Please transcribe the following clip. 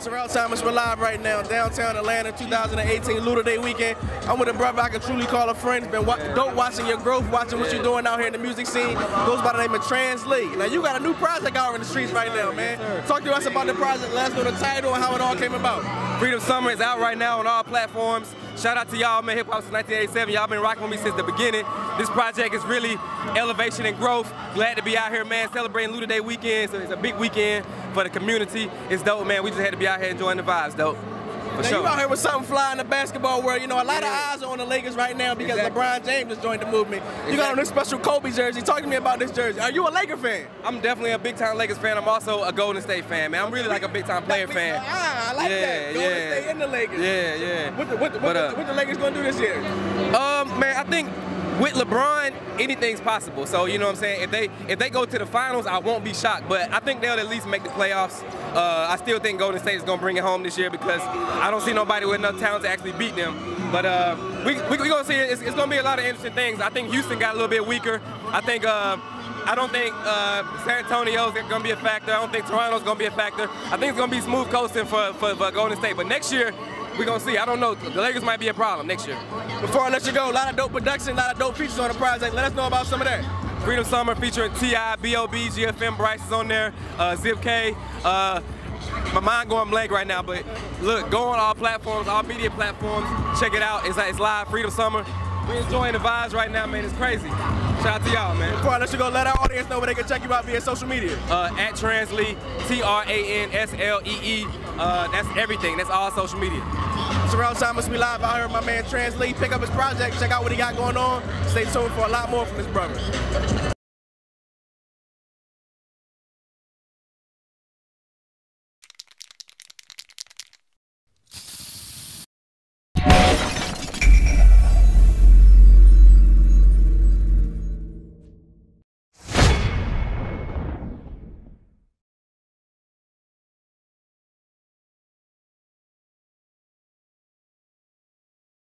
Terrell Thomas, we're live right now, downtown Atlanta, 2018 Luda Day weekend. I'm with a brother I can truly call a friend. Been wa- dope watching your growth, watching what you're doing out here in the music scene. Goes by the name of Translee. Now you got a new project out in the streets right now, man. Talk to us about the project. Let us know the title and how it all came about. Freedom Summer is out right now on all platforms. Shout out to y'all, man. Hip hop since 1987. Y'all been rocking with me since the beginning. This project is really elevation and growth. Glad to be out here, man, celebrating Luda Day weekend. So it's a big weekend for the community. It's dope, man. We just had to be out here enjoying the vibes, dope. For Now sure. you out here with something fly in the basketball world. You know, a lot Yeah. of eyes are on the Lakers right now because Exactly. LeBron James has joined the movement. You got on Exactly. this special Kobe jersey. Talk to me about this jersey. Are you a Laker fan? I'm definitely a big time Lakers fan. I'm also a Golden State fan, man. I'm really like a big time player fan. I like Yeah, that. Golden yeah. State and the Lakers. Yeah, yeah. What the, what, the, what, But, the, uh, what the Lakers gonna do this year? Um, man, I think with LeBron, anything's possible. So you know what I'm saying. If they if they go to the finals, I won't be shocked. But I think they'll at least make the playoffs. Uh, I still think Golden State is gonna bring it home this year because I don't see nobody with enough talent to actually beat them. But uh, we we we gonna see it. It's, it's gonna be a lot of interesting things. I think Houston got a little bit weaker. I think. Uh, I don't think uh, San Antonio's gonna be a factor. I don't think Toronto's gonna be a factor. I think it's gonna be smooth coasting for, for, for Golden State. But next year, we're gonna see. I don't know. The Lakers might be a problem next year. Before I let you go, a lot of dope production, a lot of dope features on the project. Let us know about some of that. Freedom Summer featuring T.I., B.O.B., GFM, Bryce is on there, uh, Zip K. Uh, my mind going blank right now, but look, go on all platforms, all media platforms, check it out. It's, it's live, Freedom Summer. We're enjoying the vibes right now, man. It's crazy. Shout out to y'all, man. Before I let you go, let our audience know where they can check you out via social media. Uh, at Translee, T-R-A-N-S-L-E-E. Uh, that's everything. That's all social media. Terrell Thomas, we live out here with my man Translee. Pick up his project, check out what he got going on. Stay tuned for a lot more from this brother.